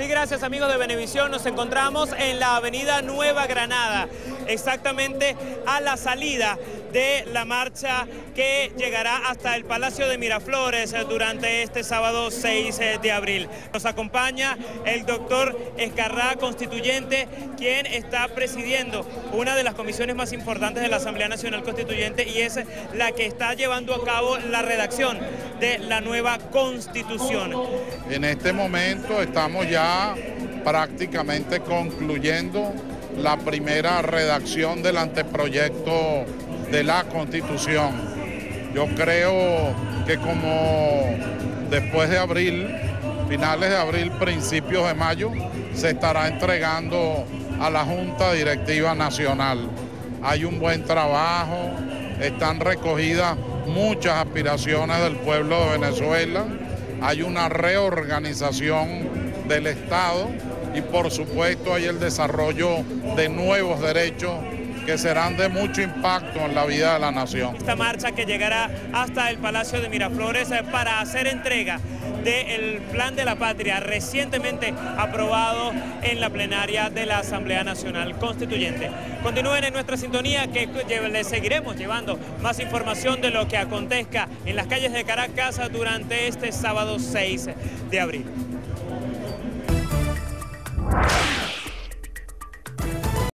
Sí, gracias amigos de Benevisión. Nos encontramos en la avenida Nueva Granada, exactamente a la salida de la marcha que llegará hasta el Palacio de Miraflores durante este sábado 6 de abril. Nos acompaña el doctor Escarrá, constituyente, quien está presidiendo una de las comisiones más importantes de la Asamblea Nacional Constituyente y es la que está llevando a cabo la redacción de la nueva Constitución. En este momento estamos ya prácticamente concluyendo la primera redacción del anteproyecto de la Constitución. Yo creo que como después de abril, finales de abril, principios de mayo, se estará entregando a la Junta Directiva Nacional. Hay un buen trabajo, están recogidas muchas aspiraciones del pueblo de Venezuela, hay una reorganización del Estado y por supuesto hay el desarrollo de nuevos derechos que serán de mucho impacto en la vida de la nación. Esta marcha que llegará hasta el Palacio de Miraflores eh, para hacer entrega del Plan de la Patria recientemente aprobado en la plenaria de la Asamblea Nacional Constituyente. Continúen en nuestra sintonía que les seguiremos llevando más información de lo que acontezca en las calles de Caracas durante este sábado 6 de abril.